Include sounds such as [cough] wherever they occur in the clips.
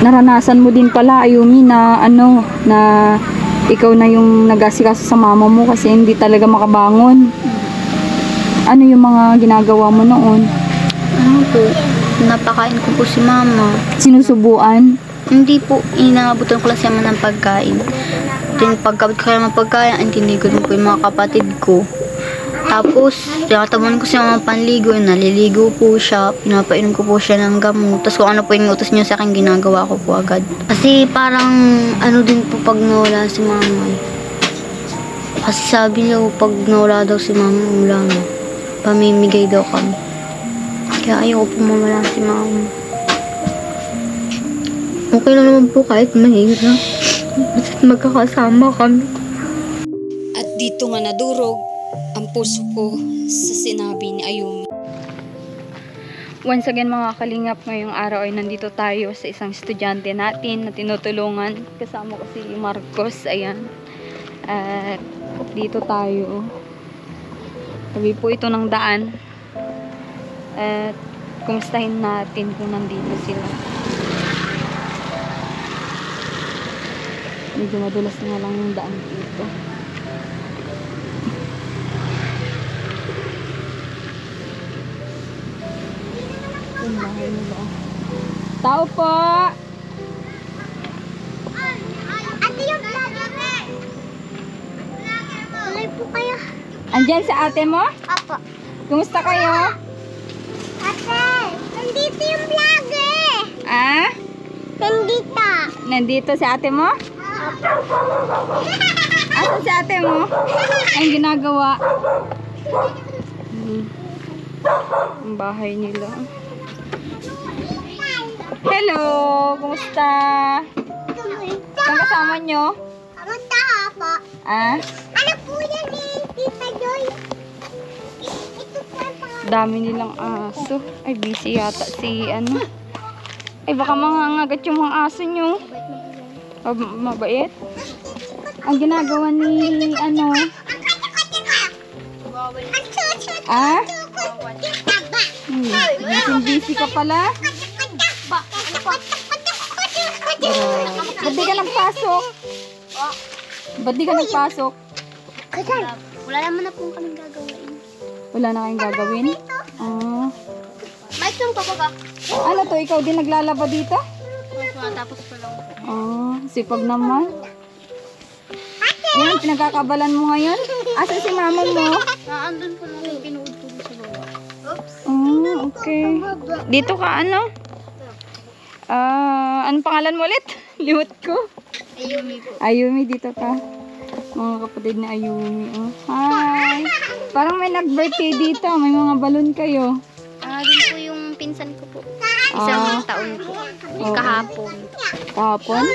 naranasan mo din pala, Ayumi, na ano, na ikaw na yung nag-asikaso sa mama mo kasi hindi talaga makabangon. Ano yung mga ginagawa mo noon? Ano po, napakain ko po si mama. Sinusubuan? Hindi po, inaabutan ko lang siya ng pagkain. Then pagkabot ko ng pagkain, intinigot ko yung mga kapatid ko. Tapos, tinatamon ko siya mga panligo, naliligo po siya, pinapainom ko po siya ng gamot. Tapos kung ano po yung utos niya sa akin, ginagawa ko po agad. Kasi parang ano din po pag nawala si mama. Kasi sabi niya pag nawala daw si mama, wala na. Pamimigay daw kami. Kaya ayoko po mawala si mama. Okay lang naman po kahit mahirap. Basta't magkakasama kami. At dito nga nadurog puso ko sa sinabi ni Ayumi. Once again mga kalingap, ngayong araw ay nandito tayo sa isang estudyante natin na tinutulungan. Kasama ko si Marcos, ayan. At dito tayo. Tabi po ito ng daan. At kumustahin natin kung nandito sila. Medyo madulas nga lang yung daan dito. Yung bahay nila. Tao po! Ate yung vlogger na! Tuloy po kayo. Andyan sa ate mo? Apo. Kumusta kayo? Ate, nandito yung vlogger. Ah? Nandito. Nandito si ate mo? Apo. Asan si ate mo? Ang ginagawa? Hmm. Ang bahay nila. Hello! Kumusta? Saan kasama nyo? Kamusta po? Ah? Ano po yan eh, Tita Joy? Ito po ang. Dami nilang aso. Ay, busy yata si ano. Ay, baka mangangagat yung mga aso nyo. Mab- mabait? Ang ginagawa ni ano? Ang. Ah? Hmm, busy ka pala? Ba't di ka nagpasok? Ba't di ka nagpasok? Kasal. Wala naman na po kaming gagawin. Wala na kayong gagawin? Ah. Mike, saan ka ba? Ano to, ikaw din naglalaba dito? Tapos pa lang. Ah, sipag naman. Yan, pinagkakabalan mo ngayon? Asa si mama mo? Naandun po lang yung pinuod ko sa baba. Oops. Ah, okay. Dito ka, ano? Ah, anong pangalan mo ulit? [laughs] Limot ko. Ayumi po. Ayumi, dito ka. Mga kapatid ni Ayumi. Oh. Hi! Parang may nag-birthday dito. May mga balon kayo. Ah, din po yung pinsan ko po. Ah. Isang taon po. Oo. Kahapon. Kahapon?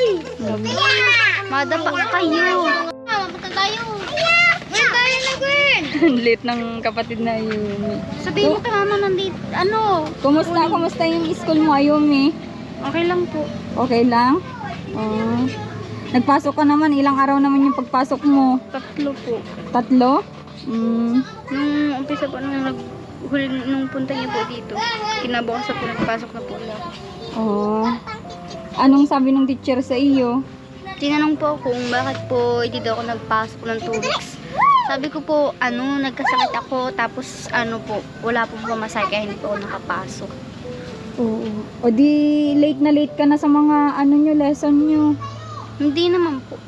Madapa kayo. Ah, mapunta tayo. Gwen tayo na, Gwen. [laughs] Ang Late ng kapatid na Ayumi. Sabihin mo kay mama nandito. Ano? Kumusta? Kumusta yung school mo, Ayumi? Okay lang po. Okay lang? Oh. Nagpasok ka naman. Ilang araw naman yung pagpasok mo? Tatlo po. Tatlo? Mm. Nung umpisa po nung nag huli nung punta niya po dito. Kinabukasan po nagpasok na po ulit. Oh. Anong sabi ng teacher sa iyo? Tinanong po kung bakit po hindi daw ako nagpasok ng 2 weeks. Sabi ko po, ano, nagkasakit ako, tapos ano po, wala po pumasay kaya hindi po ako nakapasok. Oo. O di late na late ka na sa mga ano nyo, lesson nyo. Hindi naman po.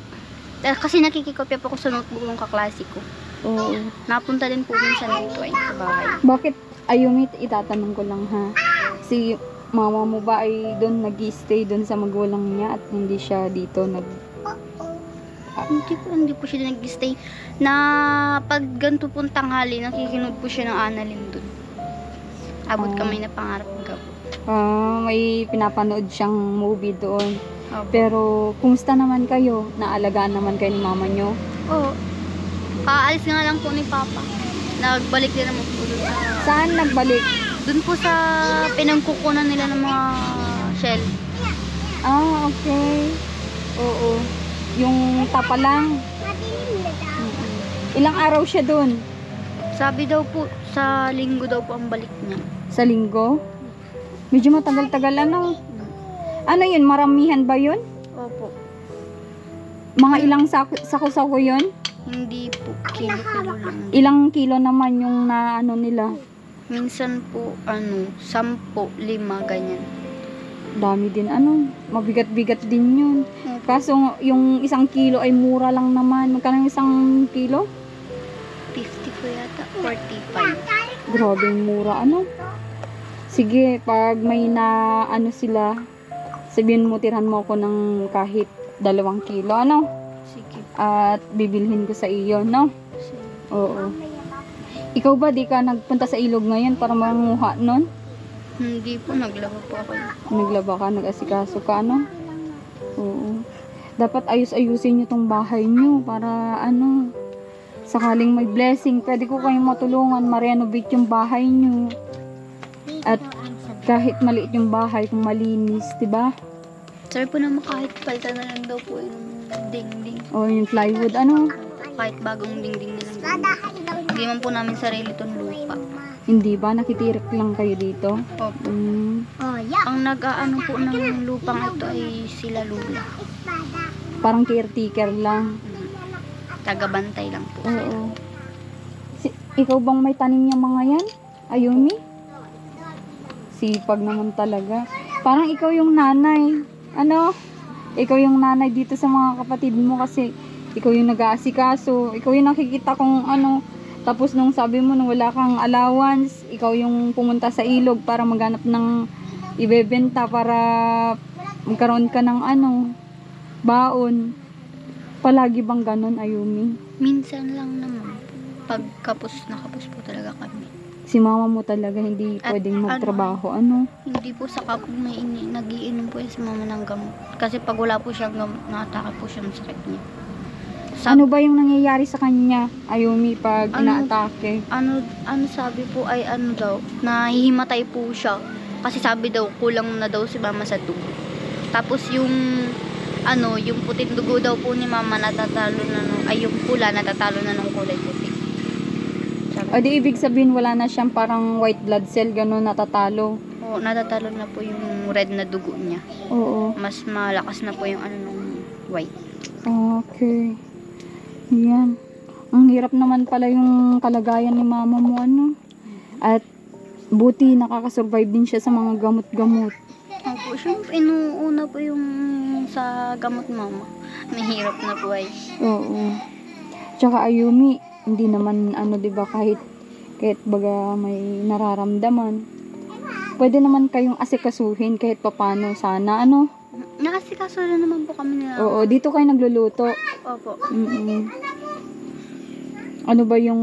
Eh, Kasi nakikikopya po ako sa notebook ng kaklase ko. Oo. Napunta din po minsan dito ay sa bahay. Bakit ayumi itatanong ko lang ha? Si mama mo ba ay doon nag-stay doon sa magulang niya at hindi siya dito nag Hindi po, hindi po siya nag-stay. Na pag ganito pong tanghali, nakikinog po siya ng Annalyn dun. Abot Oh. kami na pangarap gabi. Ah, may pinapanood siyang movie doon. Opo. Pero kumusta naman kayo? Naalagaan naman kayo ni mama nyo? Oo. Kaalis nga lang po ni Papa. Nagbalik din naman po sa... Saan nagbalik? Dun po sa pinangkukunan nila ng mga shell. Ah, okay. Oo. Yung tapa lang. Ilang araw siya doon? Sabi daw po, sa linggo daw po ang balik niya. Sa linggo? Medyo matagal-tagal ano? Ano yun? Maramihan ba yun? Opo. Mga ilang sak- sako-sako yun? Hindi po. Kilo-kilo lang. Ilang kilo naman yung na ano nila? Minsan po, ano, sampo, lima, ganyan. Dami din ano. Mabigat-bigat din yun. Opo. Kaso yung isang kilo ay mura lang naman. Magkano yung isang kilo? 50 po yata. 45. Grabe yung mura ano. Sige, pag may na ano sila, sabihin mo tirhan mo ako ng kahit dalawang kilo ano. Sige. At bibilhin ko sa iyo, no? Sige. Oo. Ikaw ba di ka nagpunta sa ilog ngayon para manguha nun? Hindi po, naglaba po ako. Naglaba ka, nag-asikaso ka, ano? Oo. Dapat ayus-ayusin nyo tong bahay nyo para ano, sakaling may blessing, pwede ko kayong matulungan ma-renovate yung bahay nyo. At kahit maliit yung bahay, kung malinis, di ba? Sabi po naman kahit palitan na lang daw po yung dingding. O yung plywood, ano? Kahit bagong dingding na lang. Hindi man po namin sarili itong lupa. Hindi ba? Nakitirik lang kayo dito? Opo. Mm, Oh, yeah. Ang nag-aano po ng lupang ito ay sila lula. parang caretaker lang. Taga-bantay lang po. Oo. Si, ikaw bang may tanim yung mga yan? Ayumi? Sipag naman talaga. Parang ikaw yung nanay. Ano? Ikaw yung nanay dito sa mga kapatid mo kasi ikaw yung nag-aasikaso. Ikaw yung nakikita kung ano. Tapos nung sabi mo na wala kang allowance, ikaw yung pumunta sa ilog para maghanap ng ibebenta para magkaroon ka ng ano, baon. Palagi bang ganun, Ayumi? Minsan lang naman. Pag kapos na kapos po talaga kami. Si mama mo talaga hindi At pwedeng ano? magtrabaho. Ano? Hindi po sa kapag may ini, nagiinom po yung si mama ng gamot. Kasi pag wala po siyang gamot, nakatake po siya ng sakit niya. Sabi, Ano ba yung nangyayari sa kanya, Ayumi, pag Ano? inaatake? ano, ano sabi po ay ano daw, nahihimatay po siya. Kasi sabi daw, kulang na daw si mama sa dugo. Tapos yung, ano, yung puting dugo daw po ni mama natatalo na nung, ay yung pula natatalo na nung kulay puti. O di ibig sabihin wala na siyang parang white blood cell, gano'n natatalo. Oo, natatalo na po yung red na dugo niya. Oo. Mas malakas na po yung ano nung white. Okay. Yan. Ang hirap naman pala yung kalagayan ni mama mo, ano? At buti nakakasurvive din siya sa mga gamot-gamot. Opo, syempre, inuuna po yung sa gamot mama. Mahirap na po ay. Oo. Tsaka Ayumi, hindi naman ano 'di ba kahit kahit baga may nararamdaman. Pwede naman kayong asikasuhin kahit papano sana ano. Nakasikaso na naman po kami nila. Oo, dito kayo nagluluto. Opo. Mm. Ano ba yung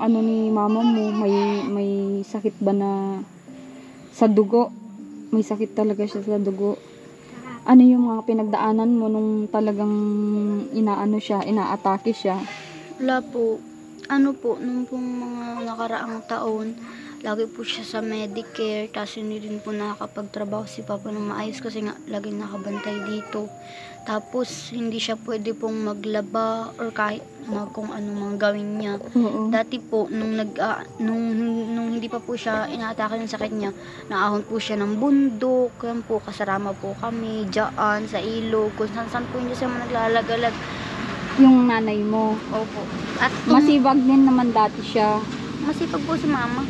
ano ni mama mo? May may sakit ba na sa dugo? May sakit talaga siya sa dugo. Ano yung mga pinagdaanan mo nung talagang inaano siya, inaatake siya? Wala po. Ano po, nung pong mga nakaraang taon, lagi po siya sa Medicare, tapos hindi rin po nakakapagtrabaho si Papa na maayos kasi nga lagi nakabantay dito. Tapos, hindi siya pwede pong maglaba or kahit mag kung ano mang gawin niya. Oo. Dati po, nung, nag, ah, nung, nung hindi pa po siya inaatake ng sakit niya, naahon po siya ng bundok, yan po, kasarama po kami, dyan, sa ilog, kung saan saan po hindi siya naglalagalag. Yung nanay mo. Opo. At kung- Masibag din naman dati siya. masipag po si mama.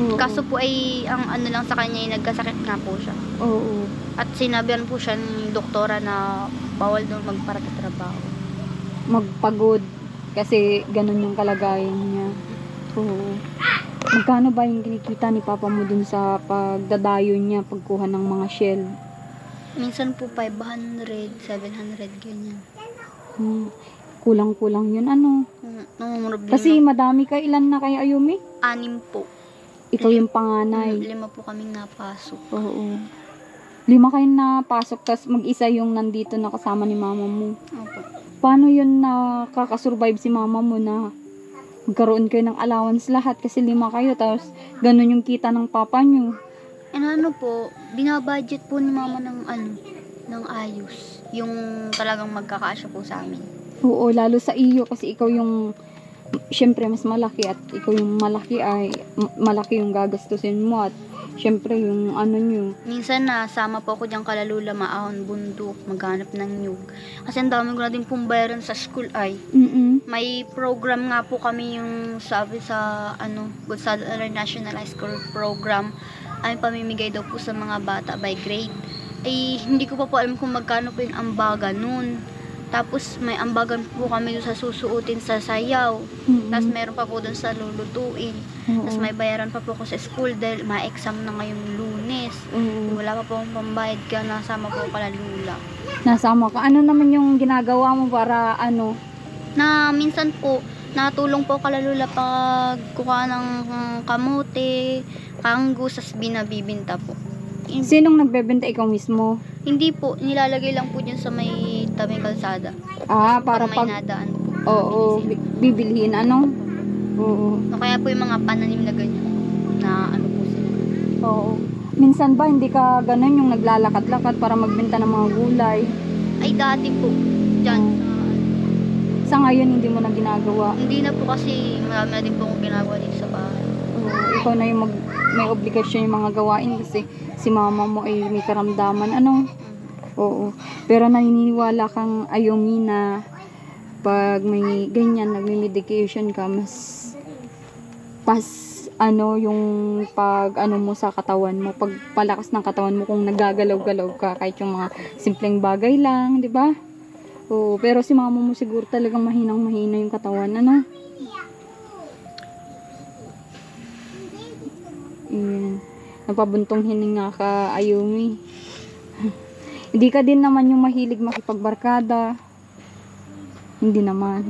Oo. Kaso po ay, ang ano lang sa kanya, ay nagkasakit nga po siya. Oo. At sinabihan po siya ng doktora na bawal doon magparatrabaho. Magpagod. Kasi ganun yung kalagayan niya. Oo. Magkano ba yung kinikita ni papa mo dun sa pagdadayo niya, pagkuha ng mga shell? Minsan po 500, 700, ganyan. Hmm. Kulang-kulang yun. Ano? Nung problema, Kasi madami ka. Ilan na kayo, Ayumi? anim po. Ikaw yung panganay. Lima po kaming napasok. Oo. Lima kayo na pasok, tas mag-isa yung nandito na kasama ni mama mo. Opo. Paano yun nakakasurvive si mama mo na magkaroon kayo ng allowance lahat kasi lima kayo, tapos ganun yung kita ng papa nyo. And ano po, binabudget po ni mama ng ano, ng ayos. Yung talagang magkakasya po sa amin. Oo, lalo sa iyo kasi ikaw yung syempre mas malaki at ikaw yung malaki ay malaki yung gagastusin mo at syempre yung ano nyo. Minsan nasama po ako diyang kalalula, maahon, bundok, maghanap ng nyug. Kasi ang dami ko na din pong bayaran sa school ay. Mm-mm. May program nga po kami yung sabi sa ano, Gonzalo National High School program ay pamimigay daw po sa mga bata by grade. Ay hindi ko pa po alam kung magkano po yung ambaga nun. Tapos may ambagan po kami doon sa susuotin sa sayaw. Mm-mm. Tapos meron pa po doon sa lulutuin. Oo. Tapos may bayaran pa po ako sa school dahil ma-exam na ngayong lunes. Oo. Wala pa po akong pambayad kaya nasama po kala lula. Nasama ka. Ano naman yung ginagawa mo para ano? Na minsan po, natulong po kala lula pag kuha ng mm, kamote, kanggo, sas binabibinta po. Sinong nagbebenta ikaw mismo? Hindi po, nilalagay lang po dyan sa may tabing kalsada. Ah, para Para may pag nadaan po. Oo, bi- bibilhin ano? Oo. O kaya po yung mga pananim na ganyan, na ano po sila. Oo. Minsan ba hindi ka ganun yung naglalakad-lakad para magbenta ng mga gulay? Ay dati po, dyan sa Sa ngayon hindi mo na ginagawa. Hindi na po kasi marami na din po akong ginagawa dito sa bahay. Oo, ikaw na yung mag, may obligasyon yung mga gawain kasi si mama mo ay may karamdaman. Ano? Oo. Pero naniniwala kang Ayumi na pag may ganyan, nagme-medication ka, mas pas ano yung pag ano mo sa katawan mo, pag palakas ng katawan mo kung nagagalaw-galaw ka kahit yung mga simpleng bagay lang, 'di ba? Oo, pero si mama mo siguro talagang mahinang mahina yung katawan, ano? Ayan. Napabuntong hininga ka, Ayumi. Hindi ka din naman yung mahilig makipagbarkada. Hindi naman.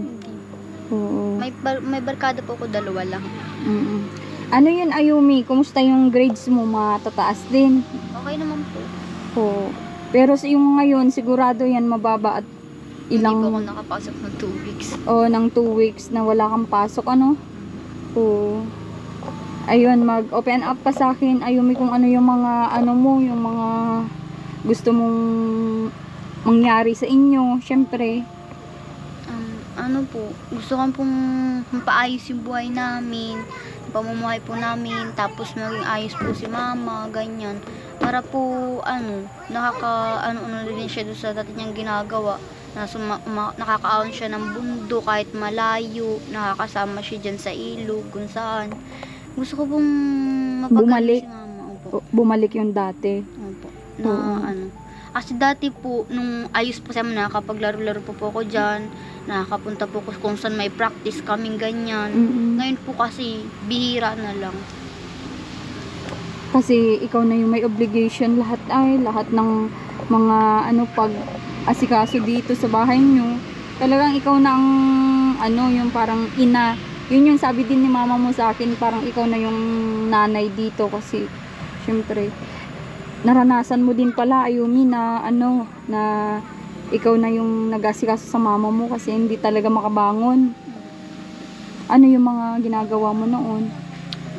Oo. May, bar- may barkada po ako dalawa lang. Mm-mm. Ano yun, Ayumi? Kumusta yung grades mo? Matataas din? Okay naman po. Oo. Pero sa yung ngayon, sigurado yan mababa at Hindi po ako ilang nakapasok ng 2 weeks. o ng 2 weeks na wala kang pasok, ano? Oo. Ayun, mag-open up ka sa akin. Ayumi kung ano yung mga, ano mo, yung mga gusto mong mangyari sa inyo. Siyempre. Um, ano po, gusto ko pong mapaayos yung buhay namin, pamumuhay po namin, tapos maging ayos po si mama, ganyan. Para po, ano, nakaka, ano, ano din siya doon sa dati niyang ginagawa. Na suma, uma, nakakaahon siya ng bundo kahit malayo, nakakasama siya dyan sa ilog, kung saan. Gusto ko pong mapagaling Bumalik. si mama. Opo. Bumalik yung dati. Opo. Na Oo. ano. Kasi dati po, nung ayos po sa mga nakakapaglaro-laro po po ako dyan, nakakapunta po ko kung saan may practice kaming ganyan. Mm-mm. Ngayon po kasi, bihira na lang. Kasi ikaw na yung may obligation lahat ay lahat ng mga ano pag asikaso dito sa bahay nyo. Talagang ikaw na ang ano yung parang ina. Yun yung sabi din ni mama mo sa akin, parang ikaw na yung nanay dito kasi syempre naranasan mo din pala Ayumi na ano na ikaw na yung nag-asikaso sa mama mo kasi hindi talaga makabangon. Ano yung mga ginagawa mo noon?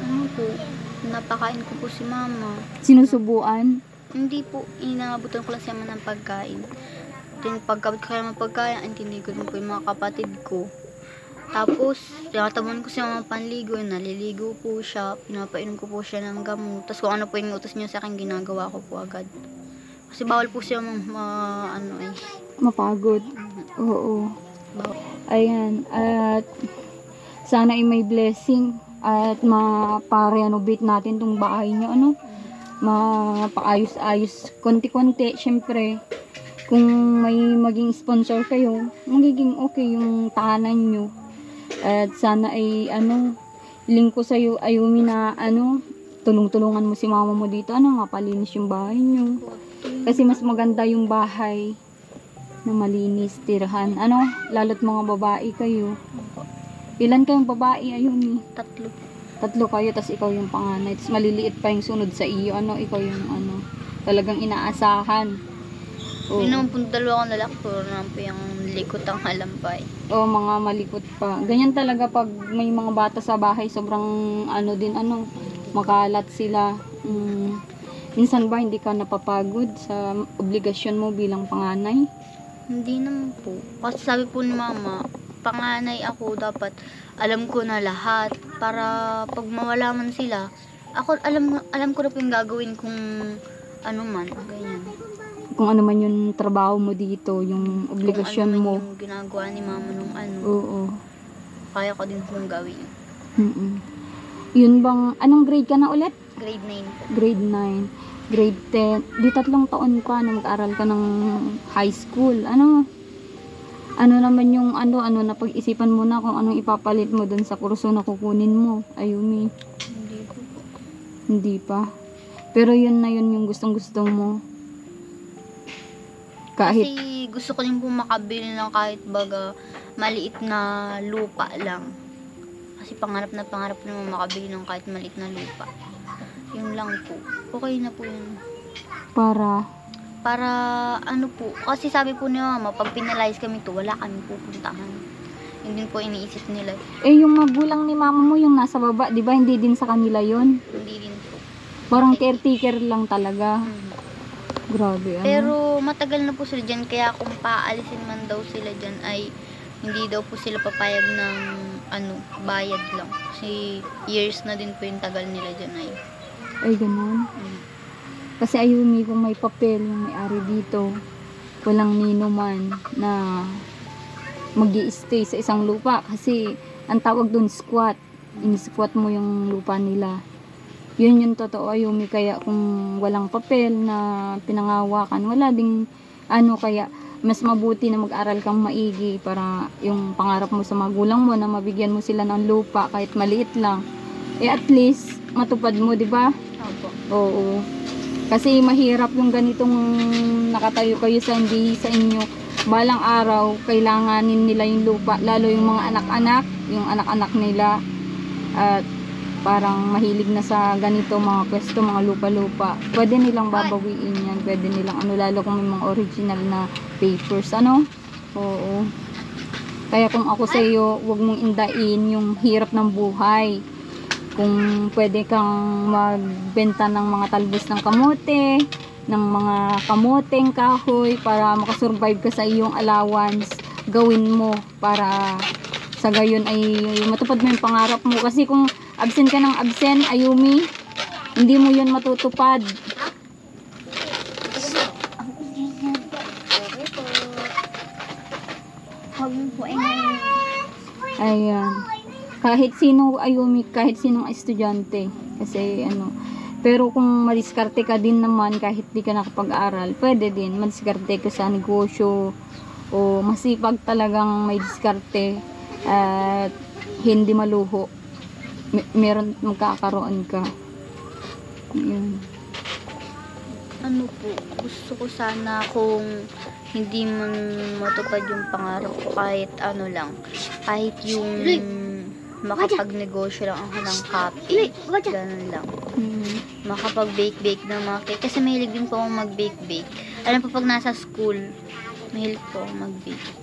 Ano po, napakain ko po si mama. Sinusubuan? Hindi po, inaabutan ko lang siya ng pagkain. Then pagkabot ko lang ng pagkain, ko din po yung mga kapatid ko. Tapos, tinatabon ko siya mga panligo, naliligo po siya, pinapainom ko po siya ng gamot. Tapos kung ano po yung utos niya sa akin, ginagawa ko po agad. Kasi bawal po siya ma, ma- ano eh. Mapagod. Oo. Bawal. Ayan. At sana ay may blessing at mapa-renovate natin tong bahay nyo. Ano? Mapaayos-ayos. Konti-konti, syempre. Kung may maging sponsor kayo, magiging okay yung tahanan nyo. At sana ay, ano, link ko sa'yo, Ayumi na, ano, tulong-tulungan mo si mama mo dito. Ano, mapalinis yung bahay nyo. Kasi mas maganda yung bahay na malinis, tirahan. Ano, lalo't mga babae kayo. Ilan kayong babae, ayun Tatlo. Tatlo kayo, tas ikaw yung panganay. Tas maliliit pa yung sunod sa iyo. Ano, ikaw yung ano, talagang inaasahan. Oo. Yun naman po dalawa kong lalaki, puro naman po yung likot ang halampay. O mga malikot pa. Ganyan talaga pag may mga bata sa bahay, sobrang ano din, ano, makalat sila. Mm. Minsan ba hindi ka napapagod sa obligasyon mo bilang panganay? Hindi naman po. Kasi sabi po ni mama, panganay ako, dapat alam ko na lahat. Para pag mawala man sila, Ako, alam, alam ko na po yung gagawin kung ano man, ganyan. Kung ano man yung trabaho mo dito, yung obligasyon kung ano mo. yung ginagawa ni mama nung ano, Oo. kaya ko din pong gawin. Mm-mm. Yun bang, anong grade ka na ulit? Grade 9 po. Grade 9, grade 10. Di tatlong taon pa na mag-aral ka ng high school. Ano? Ano naman yung ano, ano na pag-isipan mo na kung anong ipapalit mo dun sa kurso na kukunin mo, Ayumi? Hindi ko po. Hindi pa. Pero yun na yun yung gustong-gusto mo. Kahit, Kasi gusto ko din po makabili ng kahit baga maliit na lupa lang. Kasi pangarap na pangarap ko naman makabili ng kahit maliit na lupa. Yun lang po. Okay na po yun. para, Para ano po, kasi sabi po ni mama, pag penalize kami to, wala kami pupuntahan. Yun din po iniisip nila. eh yung magulang ni mama mo yung nasa baba, di ba? Hindi din sa kanila yon Hindi din po. Parang caretaker lang talaga. Mhm. Grabe, ano? Pero matagal na po sila dyan, kaya kung paalisin man daw sila dyan ay hindi daw po sila papayag ng ano, bayad lang. Kasi years na din po yung tagal nila dyan ay. Ay, ganun. Mm. Kasi Ayumi, kung may papel yung may-ari dito, walang nino man na mag stay sa isang lupa. Kasi, ang tawag dun, squat. In-squat mo yung lupa nila. Yun yung totoo, Ayumi. Kaya kung walang papel na pinangawakan, wala ding, ano, kaya, mas mabuti na mag-aral kang maigi para yung pangarap mo sa magulang mo na mabigyan mo sila ng lupa kahit maliit lang. Eh at least matupad mo, 'di ba? Opo. Oo. Kasi mahirap yung ganitong nakatayo kayo sa hindi sa inyo. Balang araw, kailanganin nila yung lupa. Lalo yung mga anak-anak, yung anak-anak nila. At parang mahilig na sa ganito mga pwesto, mga lupa-lupa. Pwede nilang babawiin yan. Pwede nilang ano, lalo kung may mga original na papers. Ano? Oo. Kaya kung ako sa iyo, wag mong indain yung hirap ng buhay kung pwede kang magbenta ng mga talbos ng kamote, ng mga kamoteng kahoy para makasurvive ka sa iyong allowance, gawin mo para sa gayon ay matupad mo yung pangarap mo. Kasi kung absent ka ng absent, ayumi, hindi mo yun matutupad. Ayan. Kahit sino ayumi, kahit sinong estudyante. Kasi ano, pero kung madiskarte ka din naman kahit di ka nakapag-aral, pwede din madiskarte ka sa negosyo o masipag talagang may diskarte at hindi maluho. May- meron magkakaroon ka. Yun. Ano po, gusto ko sana kung hindi man matupad yung pangarap ko kahit ano lang. Kahit yung makapag-negosyo lang ako ng kape. Ganun lang. Mm. Makapag-bake-bake ng mga cake. Kasi mahilig din po akong mag-bake-bake. Alam po pag nasa school, mahilig po akong mag-bake.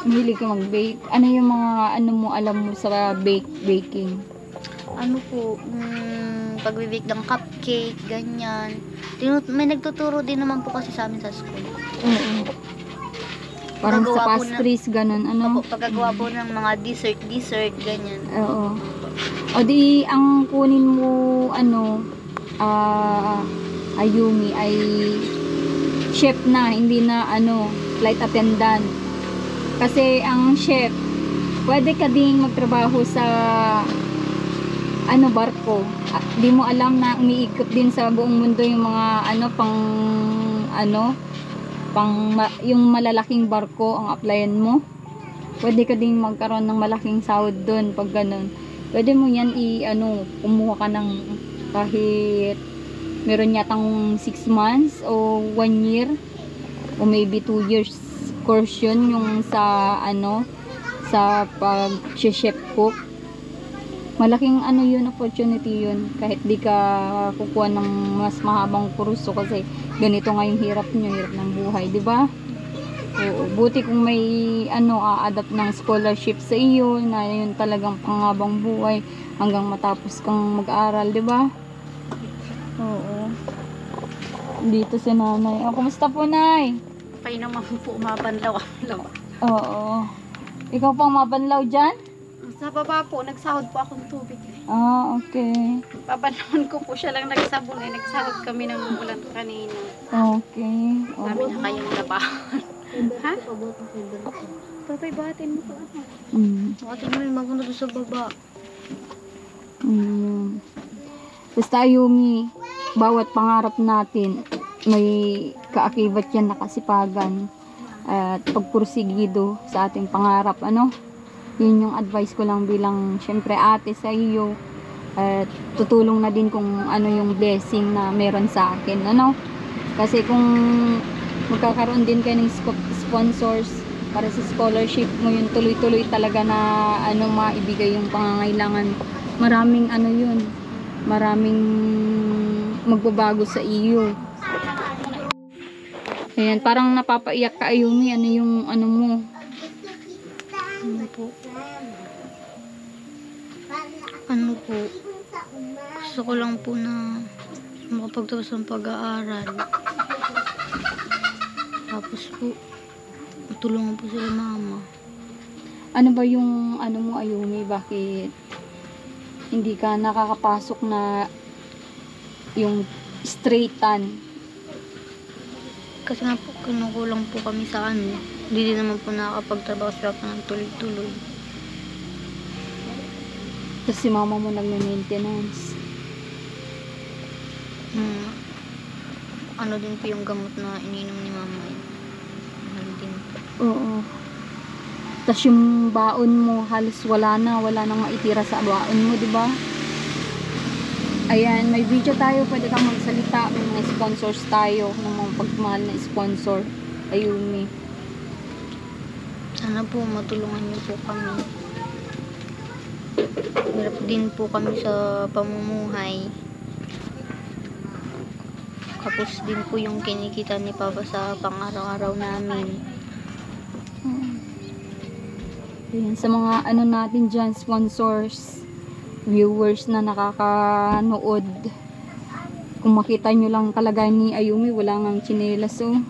Mahilig ka mag-bake. Ano yung mga ano mo alam mo sa bake baking? Ano po, mm, pag-bake ng cupcake, ganyan. Tinu- may nagtuturo din naman po kasi sa amin sa school. Oo. Parang sa Gagawa po na- pastries, ganun, ano? Ako, paggagawa po ng mga dessert, dessert, ganyan. Oo. O di, ang kunin mo, ano, ah, Ayumi, ay chef na, hindi na, ano, flight attendant. Kasi ang chef, pwede ka ding magtrabaho sa, ano, barko. Ah, di mo alam na umiikot din sa buong mundo yung mga, ano, pang, ano, pang, yung malalaking barko ang applyan mo pwede ka ding magkaroon ng malaking sahod doon pag ganun. Pwede mo yan i ano, kumuha ka ng kahit meron yatang 6 months o 1 year o maybe 2 years course yun yung sa ano sa pag chef cook malaking ano yun opportunity yun kahit di ka kukuha ng mas mahabang kurso kasi ganito nga yung hirap nyo hirap ng buhay di ba Oo, buti kung may ano a-adapt ng scholarship sa iyo na yun talagang pangabang buhay hanggang matapos kang mag-aral, 'di ba? Oo. Dito si nanay. Oh, kumusta po, nay? Kayo naman po, umabanlaw lang. Oo. Ikaw pang mabanlaw dyan? Sa baba po, nagsahod po akong tubig. Ah, okay. Babanlawan ko po siya lang nagsabon eh. Nagsahod kami ng ulan kanina. Okay. Oh. Sabi niya kayang labahan. [laughs] ha? Tatay, bahatin mo po ako. Mm. Bakit mo mapunta doon sa baba? Mm. Basta Ayumi, bawat pangarap natin, may kaakibat yan na kasipagan at pagpursigido sa ating pangarap. Ano? Yun yung advice ko lang bilang syempre ate sa iyo. At tutulong na din kung ano yung blessing na meron sa akin. Ano? Kasi kung magkakaroon din kayo ng sponsors para sa scholarship mo yung tuloy-tuloy talaga na ano maibigay yung pangangailangan maraming ano yun maraming magbabago sa iyo ayan parang napapaiyak ka Ayumi ano yung ano mo Ano po? Ano po? Gusto ko lang po na makapagtapos ng pag-aaral. Tapos po, matulungan po sila mama. ano ba yung ano mo Ayumi bakit hindi ka nakakapasok na yung straightan Kasi nga po, kinukulang po kami sa ano. Hindi din naman po nakakapagtrabaho sila pa ng tuloy-tuloy. tapos si mama mo nagme-maintenance Hmm. Ano din po yung gamot na ininom ni mama. eh. Ano din po. Oo. Tapos yung baon mo, halos wala na. Wala nang maitira sa baon mo, di ba? Ayan, may video tayo. Pwede kang magsalita. May mga sponsors tayo ng mga pagmahal na sponsor. Ayumi. Sana po matulungan niyo po kami. Hirap din po kami sa pamumuhay. Kapos din po yung kinikita ni Papa sa pang-araw-araw namin. Ayan, sa mga ano natin dyan, sponsors, viewers na nakakanood. Kung makita nyo lang kalagayan ni Ayumi, wala ngang chinelas oh.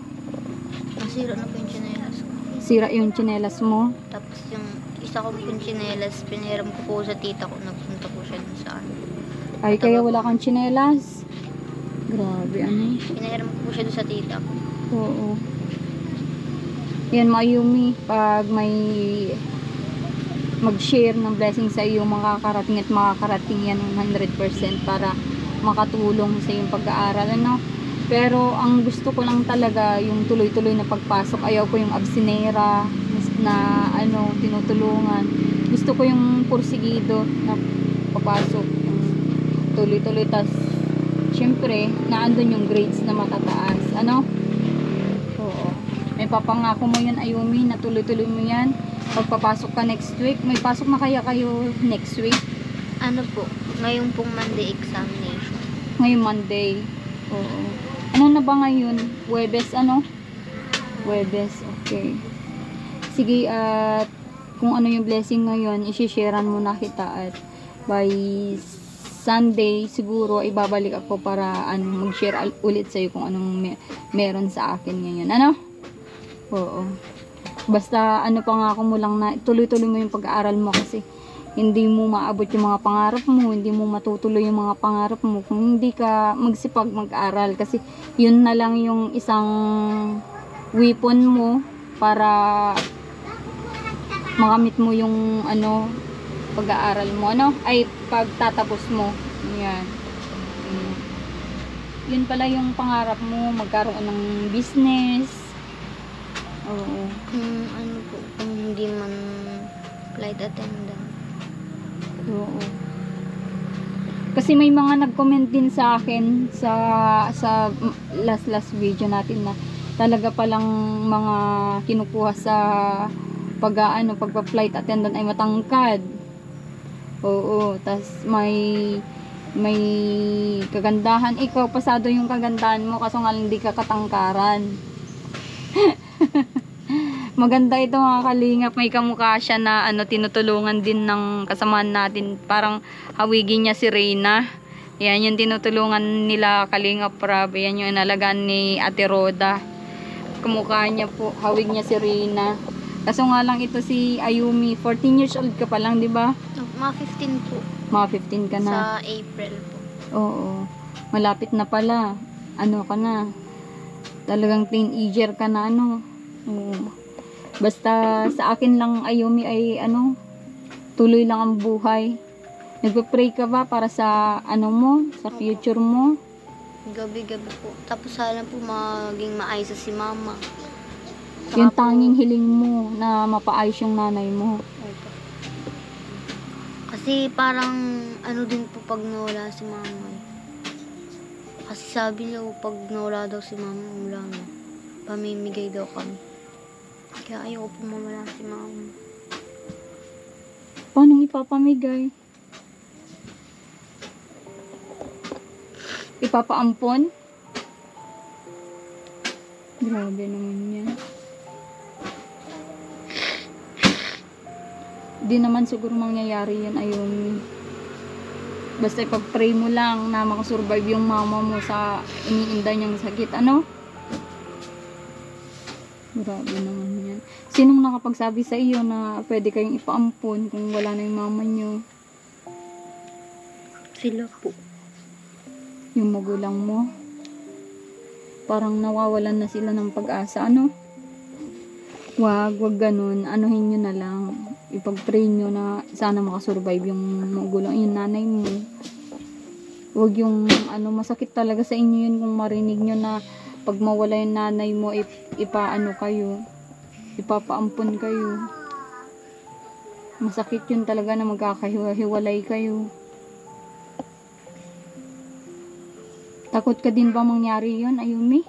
Masira na po yung tsinelas ko. Sira yung chinelas mo. Tapos yung isa ko yung tsinelas, piniram ko po sa tita ko. Nagpunta po siya dun sa ano. Ay, kaya wala kang chinelas. Grabe, ano. Pinahiram ko po siya dun sa tita ko. Oo. Yan, Mayumi, pag may mag-share ng blessing sa iyo, makakarating at makakarating yan ng 100% para makatulong sa iyong pag-aaral, ano. Pero, ang gusto ko lang talaga, yung tuloy-tuloy na pagpasok, ayaw ko yung absinera, na, ano, tinutulungan. Gusto ko yung pursigido na papasok, tuloy-tuloy, tas, syempre, naandun yung grades na matataas, ano. Oo. May papangako mo yan, Ayumi, na tuloy-tuloy mo yan. Pagpapasok ka next week, may pasok na kaya kayo next week? Ano po, ngayon pong Monday examination. Ngayong Monday. Oo. Ano na ba ngayon? Webes, ano? Webes, okay. Sige, at kung ano yung blessing ngayon, isisharean mo na kita at by Sunday siguro ibabalik ako para ano, mag-share ulit sa'yo kung anong me- meron sa akin ngayon. Ano? Oo. Basta ano pangako mo lang na tuloy-tuloy mo yung pag-aaral mo kasi hindi mo maabot yung mga pangarap mo, hindi mo matutuloy yung mga pangarap mo kung hindi ka magsipag mag-aral. Kasi yun na lang yung isang weapon mo para makamit mo yung ano pag-aaral mo ano? Ay pagtatapos mo. Yan. Mm. yun pala yung pangarap mo magkaroon ng business oo Kung ano po, kung hindi man flight attendant. Oo. Kasi may mga nag-comment din sa akin sa sa last last video natin na talaga palang mga kinukuha sa pag ano pagpa-flight attendant ay matangkad. Oo, tas may may kagandahan ikaw pasado yung kagandahan mo kaso nga hindi ka katangkaran. [laughs] [laughs] Maganda ito mga kalingap. May kamukha siya na ano, tinutulungan din ng kasamaan natin. Parang hawigin niya si Reyna. Yan yung tinutulungan nila kalingap Prab. Yan yung inalagaan ni Ate Roda. Kamukha niya po. Hawig niya si Reyna. Kaso nga lang ito si Ayumi, 14 years old ka pa lang, di ba? Mga 15 po. Mga 15 ka na. Sa April po. Oo. Malapit na pala. Ano ka na? Talagang teenager ka na ano. Oo. Basta sa akin lang Ayumi ay ano, tuloy lang ang buhay. Nagpa-pray ka ba para sa ano mo, sa future mo? Gabi-gabi po. Tapos sana po maging maayos si mama. Yung Saka po- tanging hiling mo na mapaayos yung nanay mo. Kasi parang ano din po pag nawala si mama. Kasi sabi niya pag nawala daw si mama, wala na. Pamimigay daw kami. Kaya ayoko po mawala si mama. Paano ipapamigay? Ipapaampon? Grabe naman yan. Di naman siguro mangyayari yan ayun. Basta ipag-pray mo lang na makasurvive yung mama mo sa iniinda niyang sakit. Ano? Grabe naman. Sinong nakapagsabi sa iyo na pwede kayong ipaampon kung wala na yung mama niyo? Sila po. Yung magulang mo? Parang nawawalan na sila ng pag-asa, ano? Wag, wag ganun. Anuhin nyo na lang. Ipag-pray nyo na sana makasurvive yung magulang, yung nanay mo. Wag yung, ano, masakit talaga sa inyo yun kung marinig nyo na pag mawala yung nanay mo, ip, ipaano kayo. Ipapaampon kayo. Masakit yun talaga na magkakahiwalay kayo. Takot ka din ba mangyari yun, Ayumi?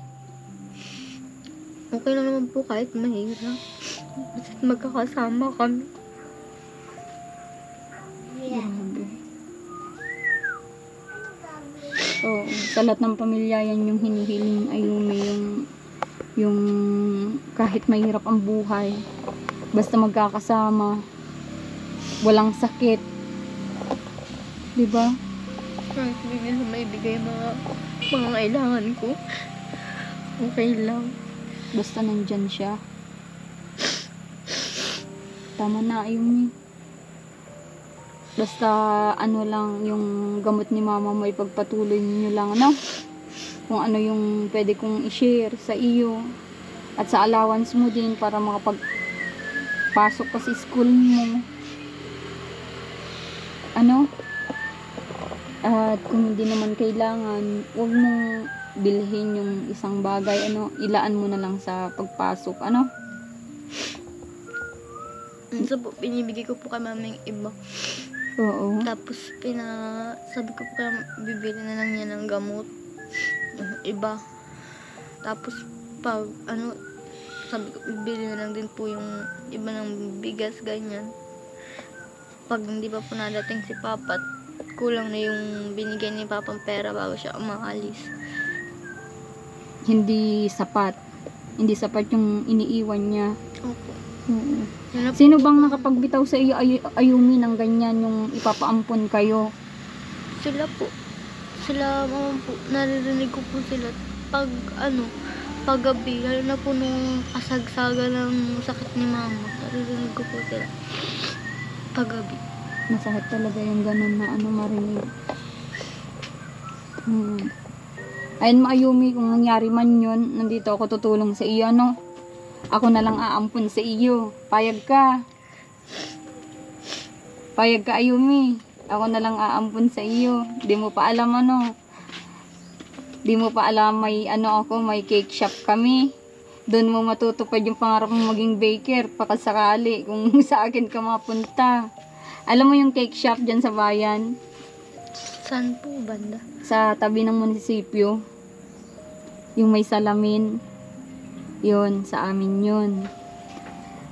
Okay lang naman po kahit mahirap. Basta magkakasama kami. Grabe. Oo, sa lahat ng pamilya yan yung hinihiling Ayumi, yung yung kahit mahirap ang buhay, basta magkakasama, walang sakit. 'Di ba? Kahit bigyan na maibigay mga mga kailangan ko. Okay lang. Basta nandyan siya. Tama na, Ayumi. Basta ano lang yung gamot ni mama mo ipagpatuloy niyo lang ano kung ano yung pwede kong i-share sa iyo at sa allowance mo din para makapag pasok ka sa school mo. Ano? At kung hindi naman kailangan huwag mong bilhin yung isang bagay ano? Ilaan mo na lang sa pagpasok ano? Minsan po, pinibigay ko po kay maming iba. oo. Tapos, pina, sabi ko po kaya bibili na lang niya ng gamot. Iba. Tapos, pag, ano, sabi ko, bibili na lang din po yung iba ng bigas, ganyan. Pag hindi pa po nadating si Papa, kulang na yung binigay ni Papa pera bago siya umaalis. hindi sapat hindi sapat yung iniiwan niya Opo. Po. Sino bang nakapagbitaw sa iyo ay ayumi ng ganyan yung ipapaampon kayo? Sila po. Sila, mama po, naririnig ko po sila pag, ano, pag gabi, lalo na po nung kasagsaga ng sakit ni mama, naririnig ko po sila pag gabi. Masakit talaga yung ganun na ano marinig. Hmm. Ayun maayumi kung nangyari man yun, nandito ako tutulong sa iyo, no? Ako na lang aampun sa iyo. Payag ka. Payag ka, Ayumi. Ako na lang aampun sa iyo. Di mo pa alam ano. Di mo pa alam may ano ako, may cake shop kami. Doon mo matutupad yung pangarap mo maging baker pakasakali kung [laughs] sa akin ka mapunta. Alam mo yung cake shop dyan sa bayan? Saan po banda? Sa tabi ng munisipyo. Yung may salamin. Yun, sa amin yun.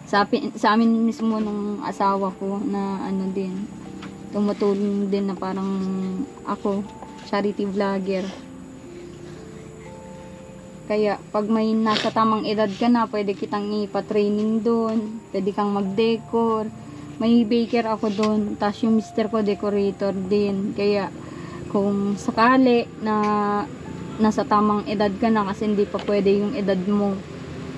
Sa, sa amin mismo nung asawa ko na ano din. Tumutulong din na parang ako, charity vlogger. Kaya pag may nasa tamang edad ka na, pwede kitang ipa-training doon. Pwede kang mag-decor. May baker ako doon. Tapos yung mister ko, decorator din. Kaya kung sakali na nasa tamang edad ka na kasi hindi pa pwede yung edad mo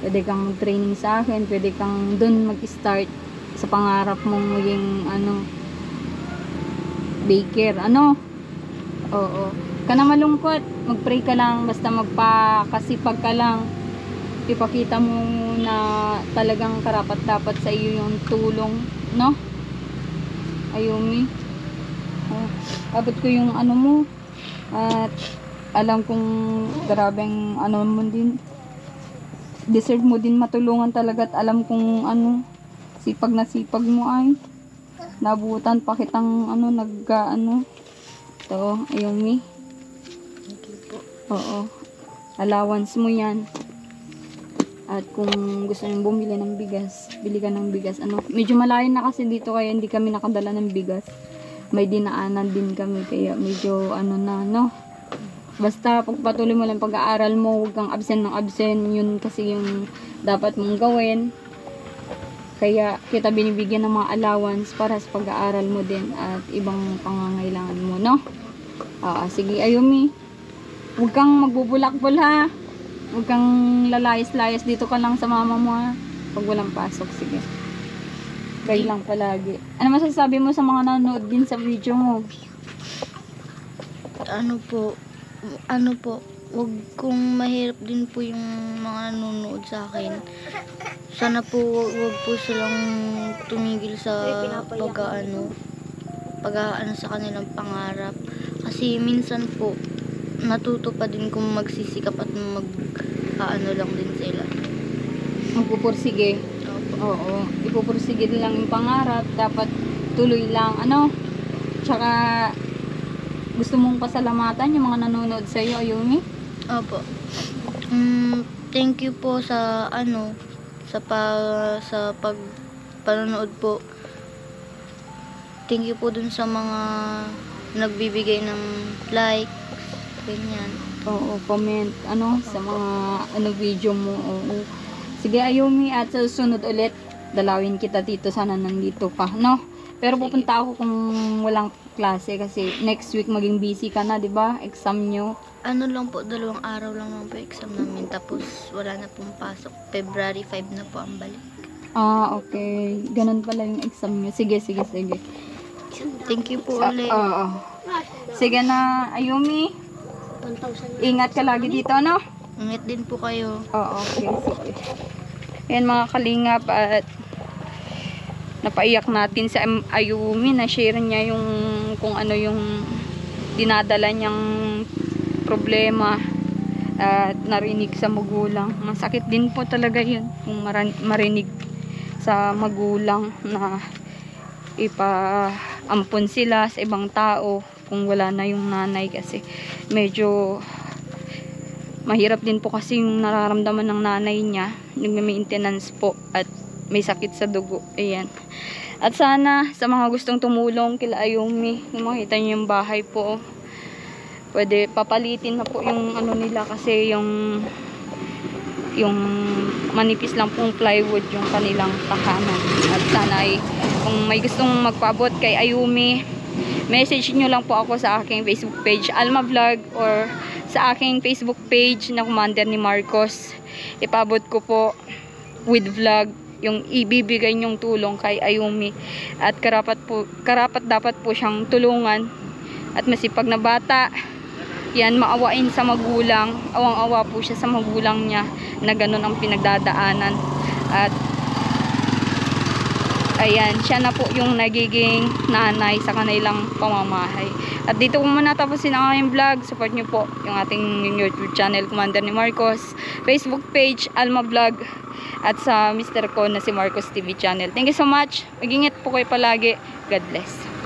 Pwede kang mag-training sa akin, pwede kang dun mag-start sa pangarap mong maging ano baker. Ano? Oo. Ka na malungkot, mag-pray ka lang, basta magpakasipag ka lang. Ipakita mo na talagang karapat dapat sa iyo yung tulong, no? Ayumi. Oh, abot ko yung ano mo. At alam kong grabeng ano mo din. Deserve mo din matulungan talaga at alam kong ano sipag na sipag mo ay nabutan pa kitang ano nag ano. To ayumi oo. Allowance mo yan. At kung gusto nyo bumili ng bigas bili ka ng bigas ano. Medyo malayo na kasi dito kaya hindi kami nakadala ng bigas. May dinaanan din kami kaya medyo ano na no. Basta pagpatuloy mo lang pag-aaral mo huwag kang absent ng absent. Yun kasi yung dapat mong gawin kaya kita binibigyan ng mga allowance para sa pag-aaral mo din at ibang pangangailangan mo, no? Ah, sige, Ayumi. Huwag kang magbubulakbol ha. Huwag kang lalayas-layas dito ka lang sa mama mo ha. Pag walang pasok, sige. Kayo lang palagi. Ano masasabi mo sa mga nanonood din sa video mo? ano po, ano po, wag kung mahirap din po yung mga nanonood sa akin. Sana po wag, wag po silang tumigil sa pag-ano, pag-ano sa kanilang pangarap. Kasi minsan po, natuto pa din kung magsisikap at mag ano lang din sila. Magpupursige. Opo. Oo. Ipupursige din lang yung pangarap. Dapat tuloy lang. Ano? Tsaka, gusto mong pasalamatan yung mga nanonood sa iyo, Ayumi? Opo. Mm, thank you po sa ano sa pa sa pag panonood po. Thank you po dun sa mga nagbibigay ng like ganyan. Oo, comment, ano, sa mga, ano, video mo, oo. Sige, Ayumi, at sa susunod ulit, dalawin kita dito, sana nandito ka, no? Pero pupunta ako kung walang klase kasi next week maging busy ka na, di ba? Exam nyo. Ano lang po, dalawang araw lang naman po exam namin tapos wala na pong pasok. February 5 na po ang balik. Ah, okay. Ganun pala yung exam nyo. Sige, sige, sige. Thank you po Ah, ulit. Oo. Sige na, Ayumi. Ingat ka lagi dito, no? Ingat din po kayo. Oo, okay, sige. Ayan mga kalingap at napaiyak natin sa Ayumi na share niya yung kung ano yung dinadala niyang problema at narinig sa magulang. Masakit din po talaga yun kung marinig sa magulang na ipaampon sila sa ibang tao kung wala na yung nanay kasi medyo mahirap din po kasi yung nararamdaman ng nanay niya nagme-maintenance po at may sakit sa dugo. Ayan. At sana sa mga gustong tumulong kila Ayumi kung makita niyo yung bahay po pwede papalitin na po yung ano nila kasi yung yung manipis lang pong plywood yung kanilang tahanan. At sana ay kung may gustong magpaabot kay Ayumi message nyo lang po ako sa aking Facebook page Alma Vlog or sa aking Facebook page na Commander ni Marcos. Ipabot ko po with vlog yung ibibigay nyong tulong kay Ayumi. At karapat po karapat dapat po siyang tulungan at masipag na bata. Yan maawain sa magulang. Awang-awa po siya sa magulang niya na ganun ang pinagdadaanan. At ayan, siya na po yung nagiging nanay sa kanilang pamamahay. At dito ko muna tapusin ang aking vlog. Support nyo po yung ating YouTube channel, Commander ni Marcos. Facebook page, Alma Vlog. At sa Mr. ko na si Marcos TV channel. Thank you so much. Mag-ingat po kayo palagi. God bless.